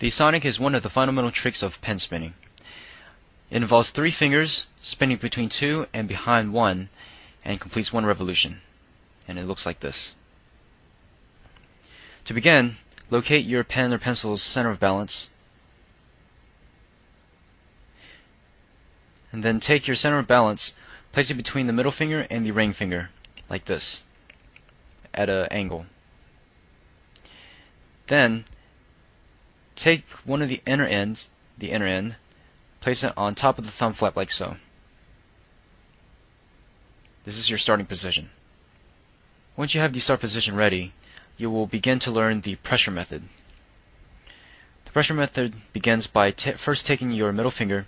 The sonic is one of the fundamental tricks of pen spinning. It involves three fingers spinning between two and behind one and completes one revolution. And it looks like this. To begin, locate your pen or pencil's center of balance. And then take your center of balance, place it between the middle finger and the ring finger, like this, at an angle. Then take one of the inner ends, the inner end, place it on top of the thumb flap like so. This is your starting position. Once you have the start position ready, you will begin to learn the pressure method. The pressure method begins by first taking your middle finger,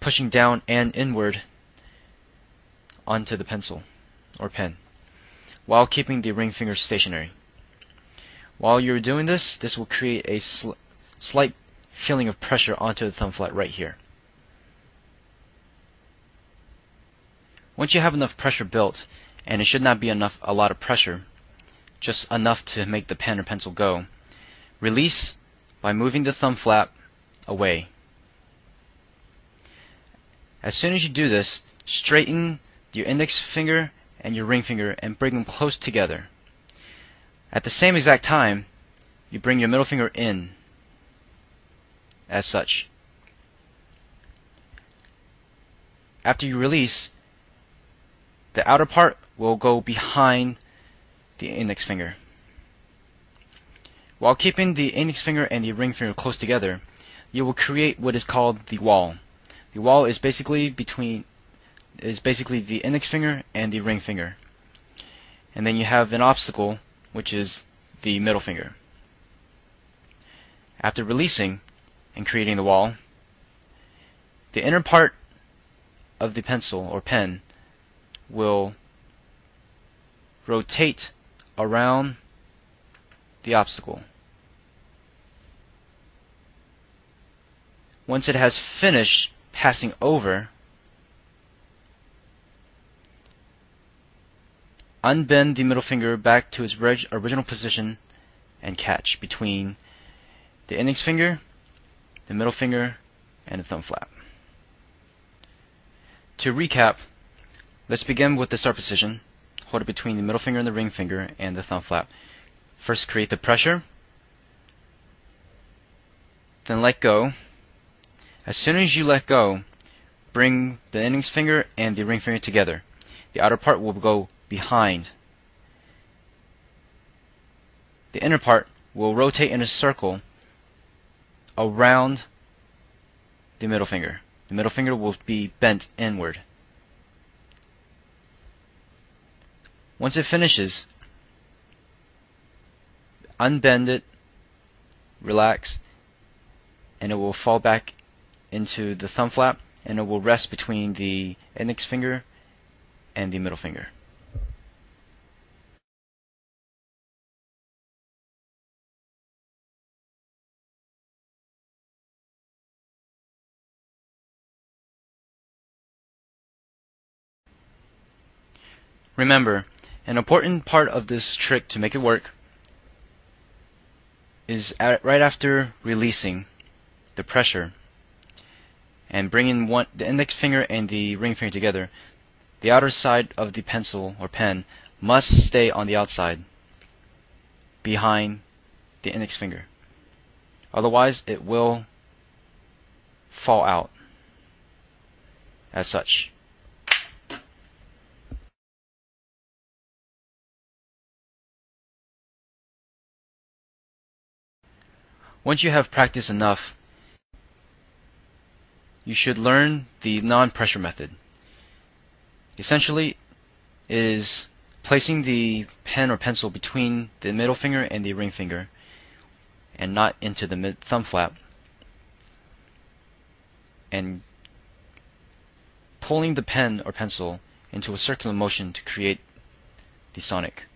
pushing down and inward onto the pencil or pen, while keeping the ring finger stationary. While you're doing this, this will create a sl slight feeling of pressure onto the thumb flap right here. Once you have enough pressure built, and it should not be enough a lot of pressure, just enough to make the pen or pencil go, release by moving the thumb flap away. As soon as you do this, straighten your index finger and your ring finger and bring them close together. At the same exact time, you bring your middle finger in as such. After you release, the outer part will go behind the index finger. While keeping the index finger and the ring finger close together, you will create what is called the wall. The wall is basically between is basically the index finger and the ring finger. And then you have an obstacle which is the middle finger. After releasing and creating the wall, the inner part of the pencil or pen will rotate around the obstacle. Once it has finished passing over, unbend the middle finger back to its original position and catch between the index finger, the middle finger, and the thumb flap. To recap, let's begin with the start position. Hold it between the middle finger and the ring finger and the thumb flap. First create the pressure, then let go. As soon as you let go, bring the index finger and the ring finger together. The outer part will go behind. The inner part will rotate in a circle around the middle finger. The middle finger will be bent inward. Once it finishes, unbend it, relax, and it will fall back into the thumb flap and it will rest between the index finger and the middle finger. Remember, an important part of this trick to make it work is right after releasing the pressure and bringing one, the index finger and the ring finger together, the outer side of the pencil or pen must stay on the outside behind the index finger. Otherwise, it will fall out as such. Once you have practiced enough, you should learn the non-pressure method. Essentially, it is placing the pen or pencil between the middle finger and the ring finger and not into the thumb flap and pulling the pen or pencil into a circular motion to create the sonic.